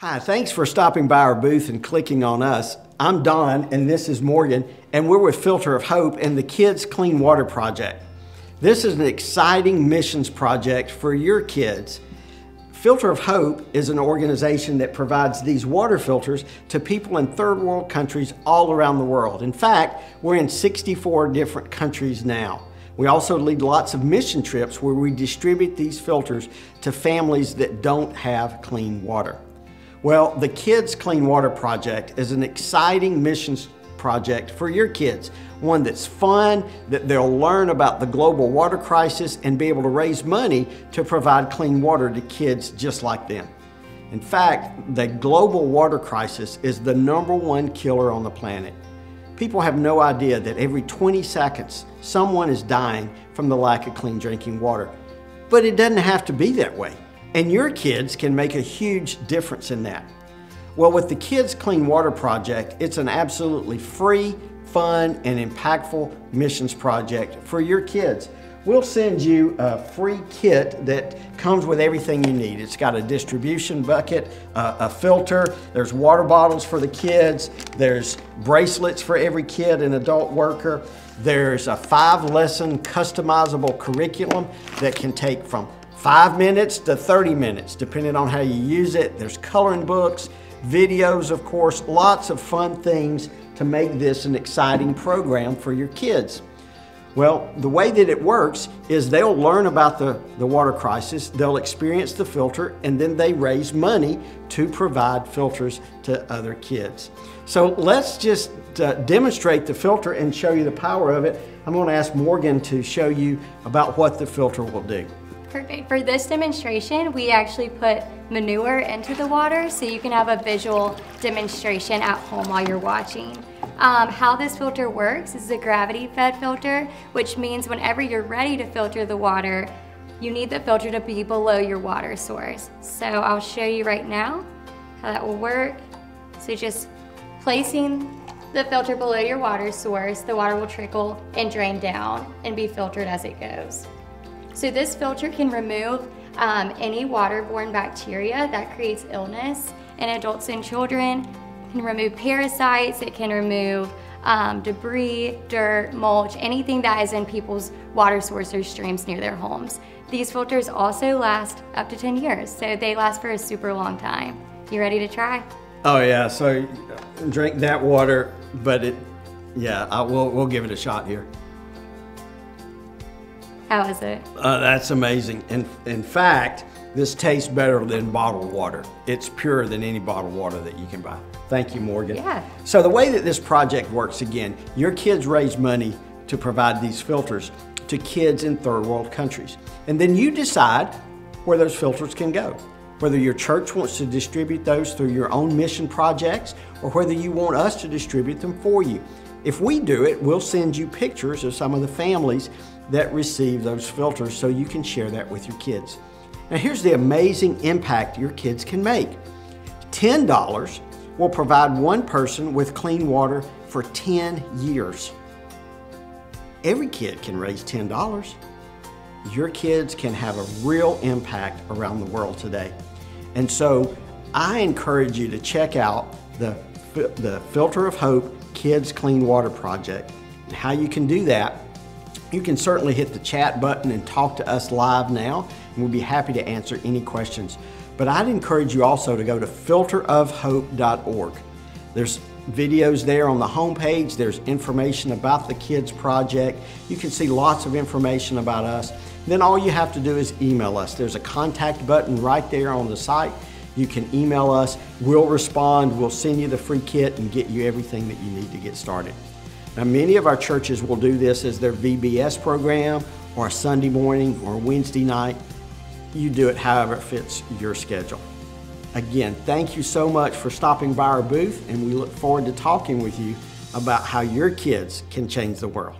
Hi, thanks for stopping by our booth and clicking on us. I'm Don and this is Morgan, and we're with Filter of Hope and the Kids Clean Water Project. This is an exciting missions project for your kids. Filter of Hope is an organization that provides these water filters to people in third world countries all around the world. In fact, we're in 64 different countries now. We also lead lots of mission trips where we distribute these filters to families that don't have clean water. Well, the Kids Clean Water Project is an exciting missions project for your kids. One that's fun, that they'll learn about the global water crisis and be able to raise money to provide clean water to kids just like them. In fact, the global water crisis is the number one killer on the planet. People have no idea that every 20 seconds, someone is dying from the lack of clean drinking water. But it doesn't have to be that way. And your kids can make a huge difference in that. Well, with the Kids Clean Water Project, it's an absolutely free, fun, and impactful missions project for your kids. We'll send you a free kit that comes with everything you need. It's got a distribution bucket, a filter, there's water bottles for the kids, there's bracelets for every kid and adult worker, there's a five lesson customizable curriculum that can take from five minutes to 30 minutes, depending on how you use it. There's coloring books, videos, of course, lots of fun things to make this an exciting program for your kids. Well, the way that it works is they'll learn about the, the water crisis, they'll experience the filter, and then they raise money to provide filters to other kids. So let's just uh, demonstrate the filter and show you the power of it. I'm going to ask Morgan to show you about what the filter will do. Perfect. For this demonstration, we actually put manure into the water so you can have a visual demonstration at home while you're watching. Um, how this filter works is a gravity fed filter, which means whenever you're ready to filter the water, you need the filter to be below your water source. So I'll show you right now how that will work. So just placing the filter below your water source, the water will trickle and drain down and be filtered as it goes. So this filter can remove um, any waterborne bacteria that creates illness in adults and children. It can remove parasites, it can remove um, debris, dirt, mulch, anything that is in people's water source or streams near their homes. These filters also last up to 10 years, so they last for a super long time. You ready to try? Oh yeah, so drink that water, but it, yeah, I, we'll, we'll give it a shot here. How is it? Uh, that's amazing. In, in fact, this tastes better than bottled water. It's purer than any bottled water that you can buy. Thank you, Morgan. Yeah. So the way that this project works, again, your kids raise money to provide these filters to kids in third world countries. And then you decide where those filters can go. Whether your church wants to distribute those through your own mission projects or whether you want us to distribute them for you. If we do it, we'll send you pictures of some of the families that receive those filters so you can share that with your kids. Now here's the amazing impact your kids can make. $10 will provide one person with clean water for 10 years. Every kid can raise $10. Your kids can have a real impact around the world today. And so I encourage you to check out the, the Filter of Hope Kids Clean Water Project. And how you can do that you can certainly hit the chat button and talk to us live now, and we'll be happy to answer any questions. But I'd encourage you also to go to filterofhope.org. There's videos there on the homepage. There's information about the Kids Project. You can see lots of information about us. Then all you have to do is email us. There's a contact button right there on the site. You can email us. We'll respond. We'll send you the free kit and get you everything that you need to get started. Now, many of our churches will do this as their VBS program or a Sunday morning or Wednesday night. You do it however it fits your schedule. Again, thank you so much for stopping by our booth, and we look forward to talking with you about how your kids can change the world.